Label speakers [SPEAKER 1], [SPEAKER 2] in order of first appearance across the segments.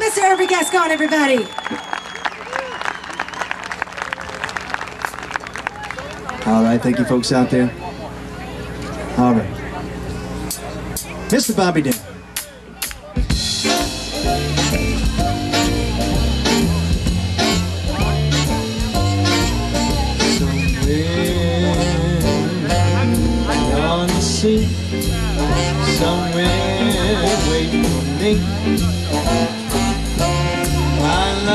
[SPEAKER 1] Mr. Irby Gascon, everybody.
[SPEAKER 2] All right, thank you folks out there. All right. Mr. Bobby Darin.
[SPEAKER 3] on the sea somewhere waiting for me.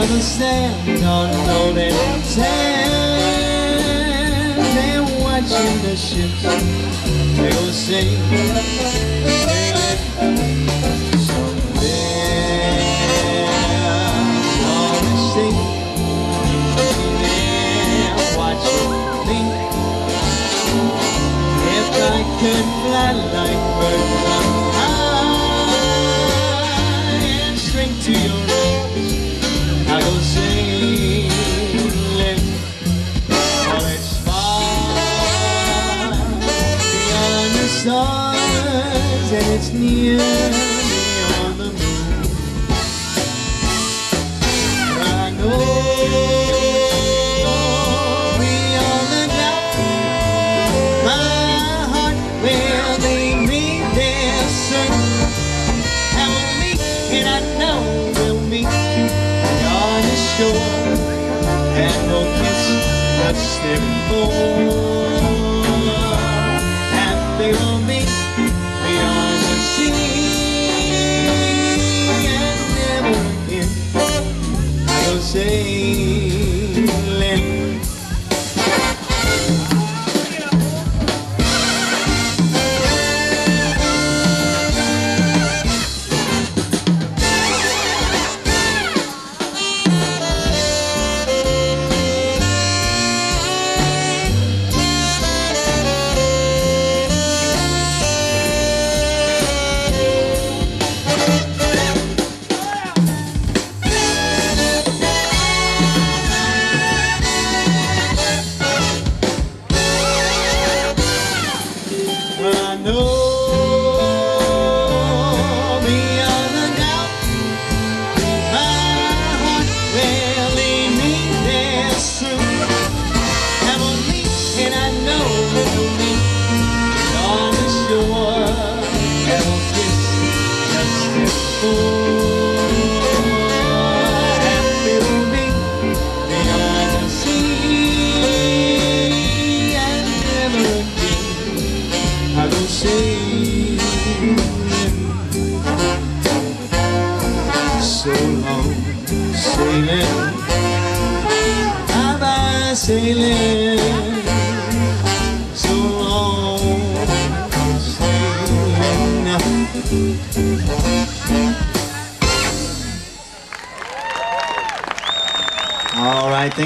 [SPEAKER 3] Stands on the golden sand. And watching the ships. They sailing. Somewhere. If I could fly like birds on high and shrink to your that steering more. And we will meet beyond the sea. And never again go sailing.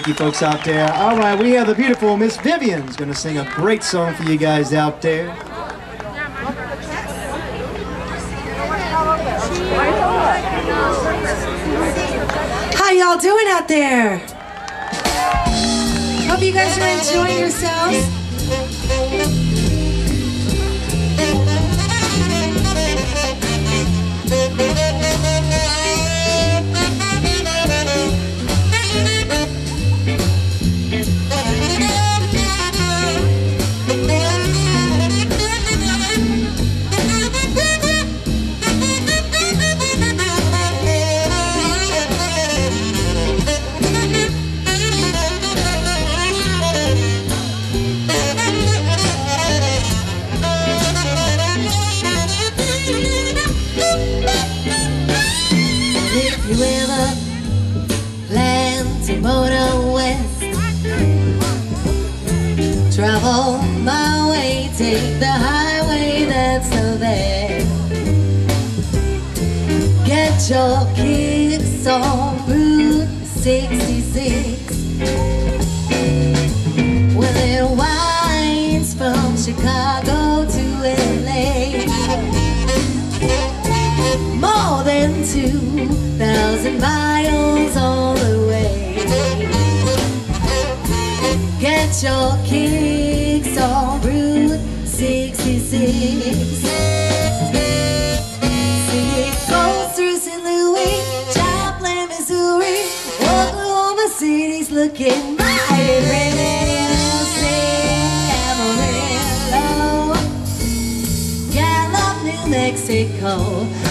[SPEAKER 2] You folks out there. All right, we have the beautiful Miss Vivian's going to sing a great song for you guys out there.
[SPEAKER 1] How y'all doing out there? Hope you guys are enjoying yourselves.
[SPEAKER 4] Motor west, travel my way, take the highway that's so there. Get your kicks on Route 66. Well, it winds from Chicago to LA more than two thousand miles all that your kicks on Route 66. city's looking mighty pretty. Amarillo, Gallup, New Mexico.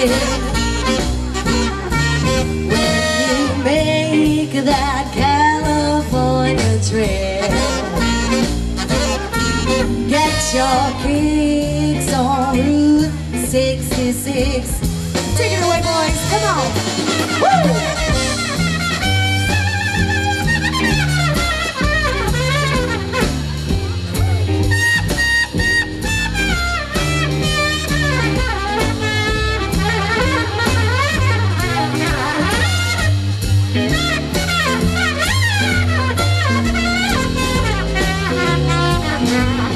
[SPEAKER 4] when you make that California trip. Get your kicks on Route 66. Take it away, boys. Come on. Yeah.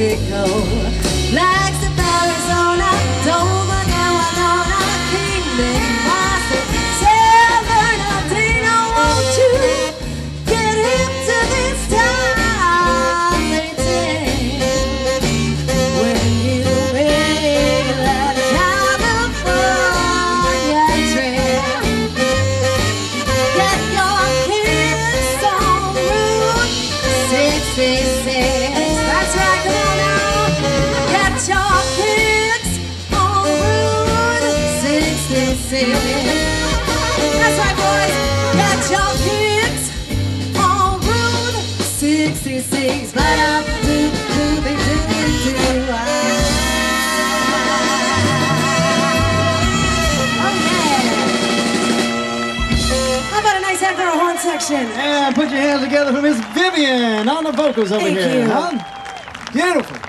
[SPEAKER 4] Mexico. Like
[SPEAKER 2] And put your hands together for Miss Vivian on the vocals over
[SPEAKER 4] Thank
[SPEAKER 2] here.
[SPEAKER 4] You.
[SPEAKER 2] Huh? Beautiful.